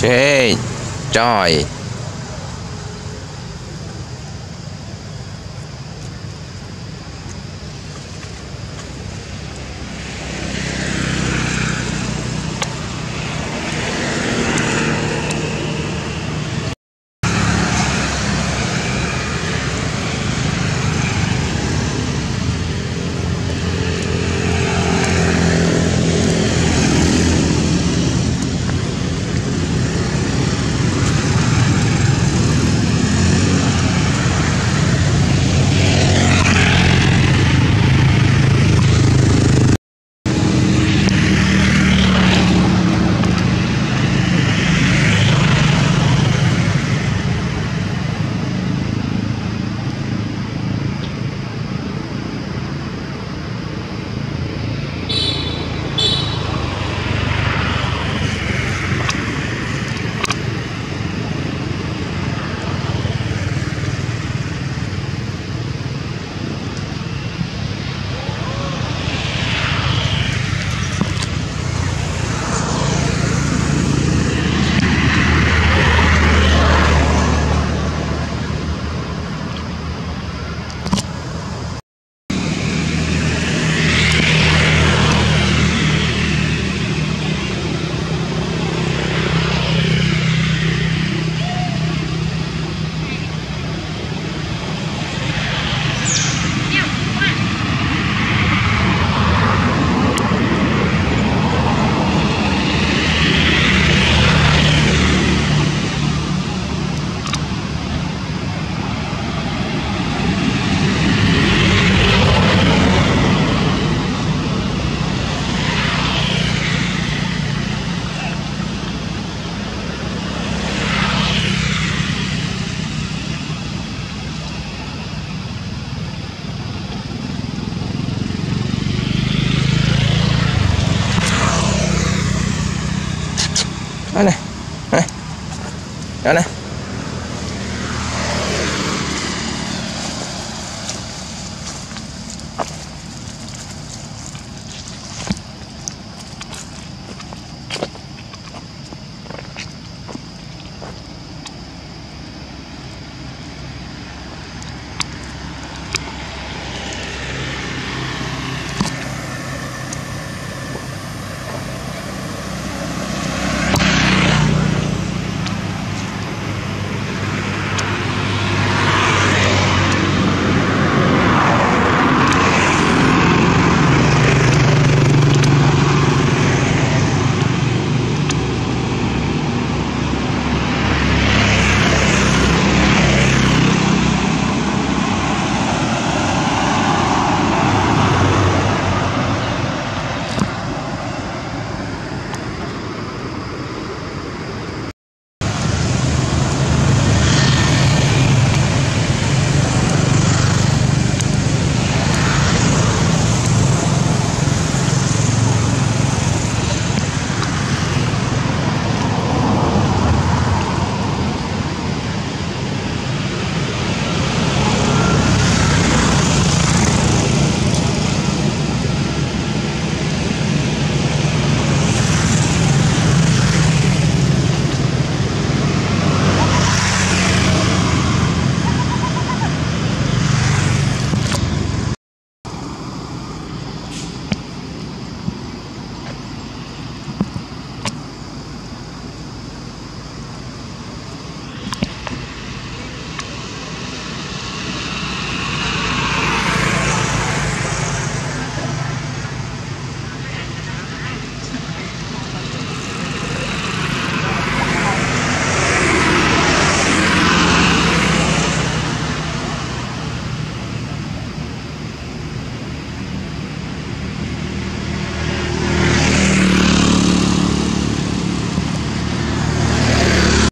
Chơi Trời 然后呢